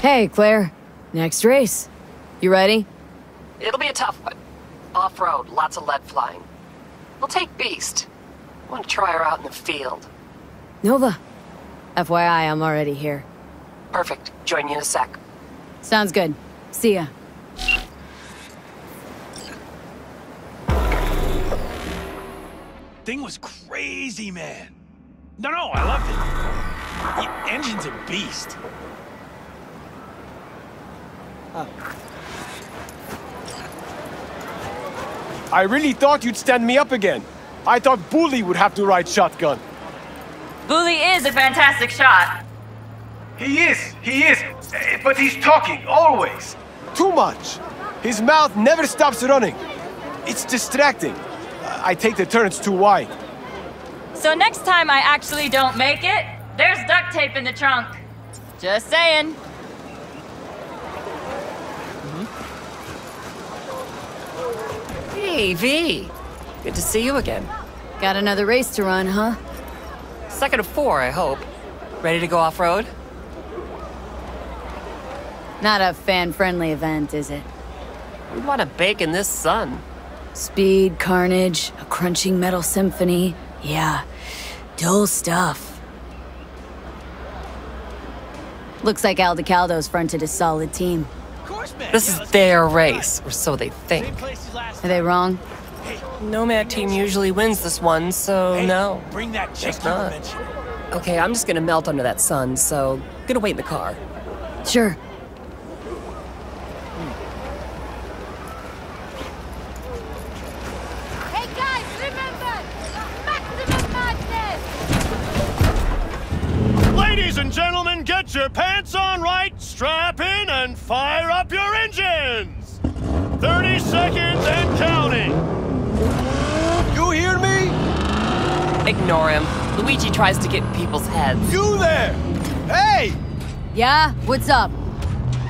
Hey, Claire. Next race. You ready? It'll be a tough one. Off-road, lots of lead flying. We'll take Beast. Want to try her out in the field. Nova. FYI, I'm already here. Perfect. Join you in a sec. Sounds good. See ya. Thing was crazy, man. No, no, I loved it. The engine's a beast. I really thought you'd stand me up again. I thought Bully would have to ride shotgun. Bully is a fantastic shot. He is, he is. But he's talking, always. Too much. His mouth never stops running. It's distracting. I take the turns too wide. So next time I actually don't make it, there's duct tape in the trunk. Just saying. Hey, V. Good to see you again. Got another race to run, huh? Second of four, I hope. Ready to go off-road? Not a fan-friendly event, is it? We want to bake in this sun. Speed, carnage, a crunching metal symphony. Yeah, dull stuff. Looks like Aldecaldo's fronted a solid team. This is their race, or so they think. Are they wrong? Nomad team usually wins this one, so no. Bring that chick Guess not. Okay, I'm just gonna melt under that sun, so gonna wait in the car. Sure. Hey guys, remember! Maximum madness! Ladies and gentlemen, get your pants on right, strap in, and fire up your engines! 30 seconds and counting! You hear me? Ignore him. Luigi tries to get in people's heads. You there! Hey! Yeah? What's up?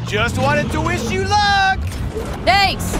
Just wanted to wish you luck! Thanks!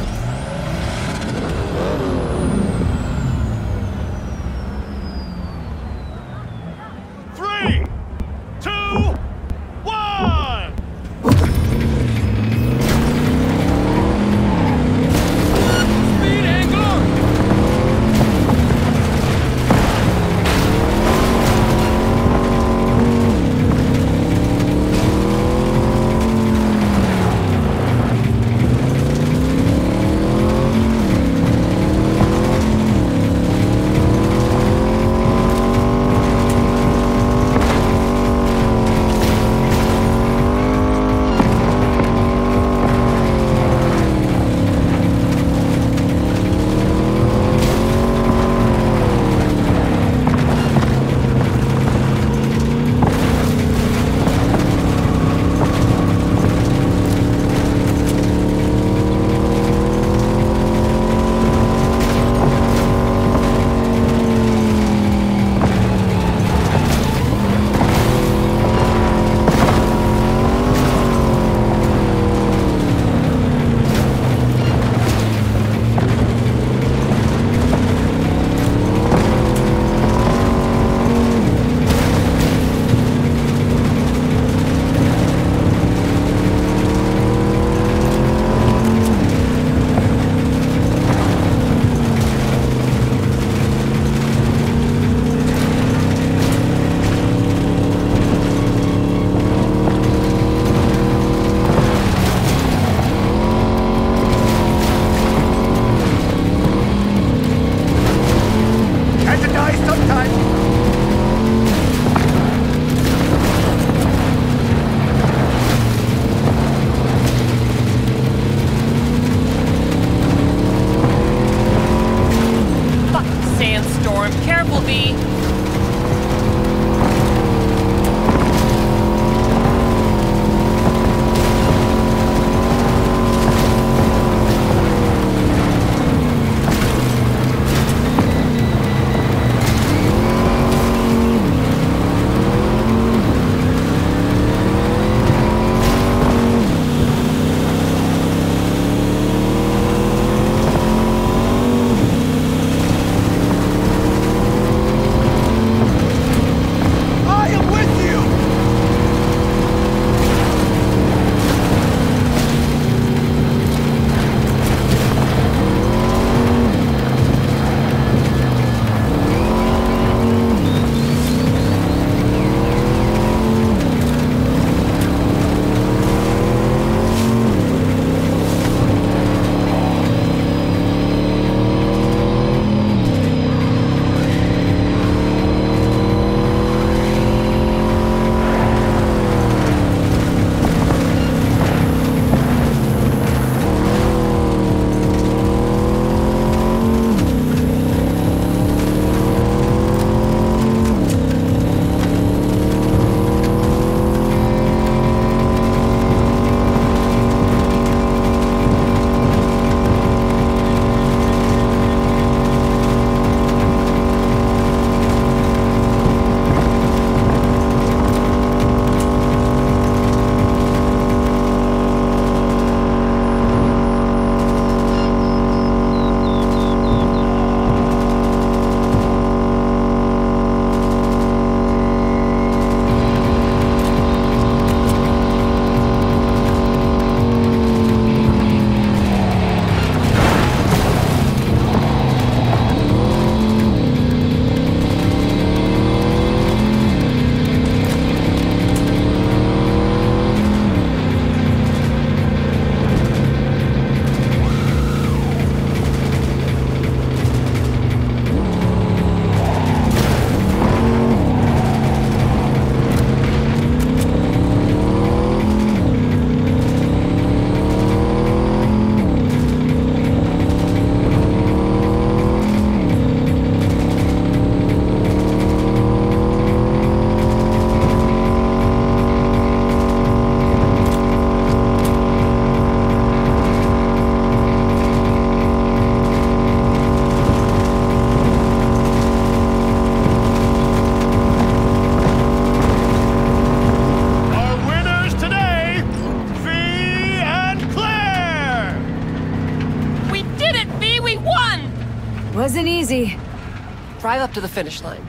Easy. Drive up to the finish line.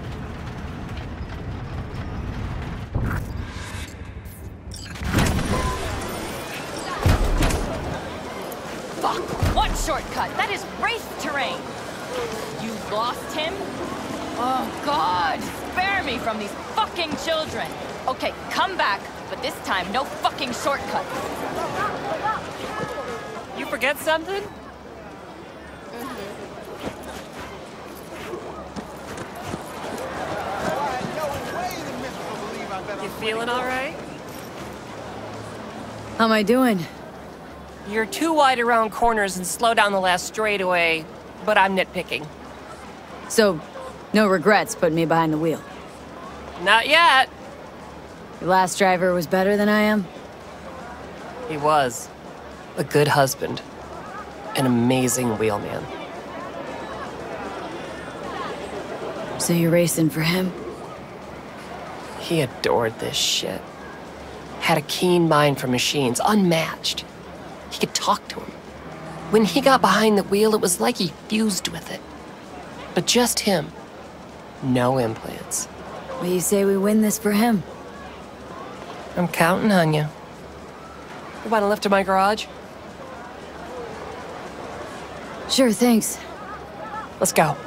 Fuck! What shortcut? That is race terrain! You lost him? Oh, God! Spare me from these fucking children! Okay, come back, but this time, no fucking shortcuts. You forget something? Feeling all right? How am I doing? You're too wide around corners and slow down the last straightaway, but I'm nitpicking. So, no regrets putting me behind the wheel. Not yet. Your last driver was better than I am? He was. A good husband. An amazing wheelman. So you're racing for him? He adored this shit. Had a keen mind for machines, unmatched. He could talk to him. When he got behind the wheel, it was like he fused with it. But just him. No implants. Well, you say we win this for him? I'm counting on you. You want to lift to my garage? Sure, thanks. Let's go.